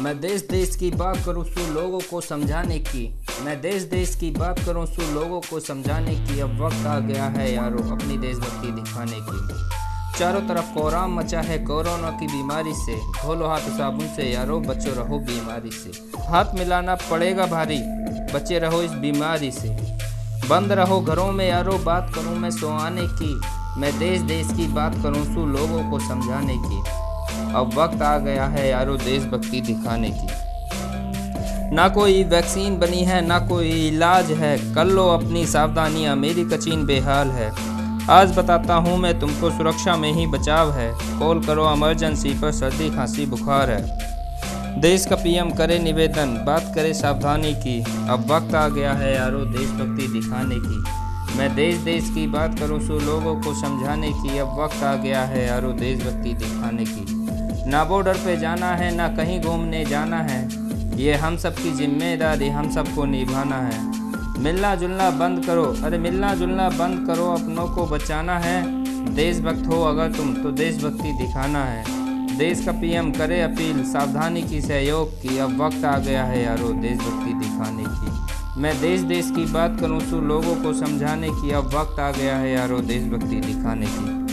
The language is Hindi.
मैं देश देश की बात करूँ सो लोगों को समझाने की। मैं देश देश की बात करूँ सो लोगों को समझाने की। अब वक्त आ गया है यारो अपनी देशभक्ति दिखाने की। चारों तरफ़ कोराम मचा है कोरोना की बीमारी से। धोलो हाथ साबुन से यारो बचो रहो बीमारी से। हाथ मिलाना पड़ेगा भारी बचे रहो इस बीमारी से। बंद रहो घरों में यारो बात करूँ मैं सोआने की। मैं देश देश की बात करूँ सू लोगों को समझाने की। अब वक्त आ गया है यारो देशभक्ति दिखाने की। ना कोई वैक्सीन बनी है, ना कोई इलाज है। कर लो अपनी सावधानियाँ मेरी कचीन बेहाल है। आज बताता हूँ मैं तुमको सुरक्षा में ही बचाव है। कॉल करो इमरजेंसी पर सर्दी खांसी बुखार है। देश का पीएम करे निवेदन, बात करे सावधानी की। अब वक्त आ गया है यारो देशभक्ति दिखाने की। मैं देश देश की बात करूँ, सो लोगों को समझाने की। अब वक्त आ गया है यारो देशभक्ति दिखाने की। ना बॉर्डर पे जाना है, ना कहीं घूमने जाना है। ये हम सब की ज़िम्मेदारी, हम सबको निभाना है। मिलना जुलना बंद करो। अरे मिलना जुलना बंद करो, अपनों को बचाना है। देशभक्त हो अगर तुम तो देशभक्ति दिखाना है। देश का पीएम करे अपील, सावधानी की, सहयोग की। अब वक्त आ गया है यारो देशभक्ति दिखाने की। मैं देश देश की बात करूँ तो लोगों को समझाने की अब वक्त आ गया है यारो देशभक्ति दिखाने की।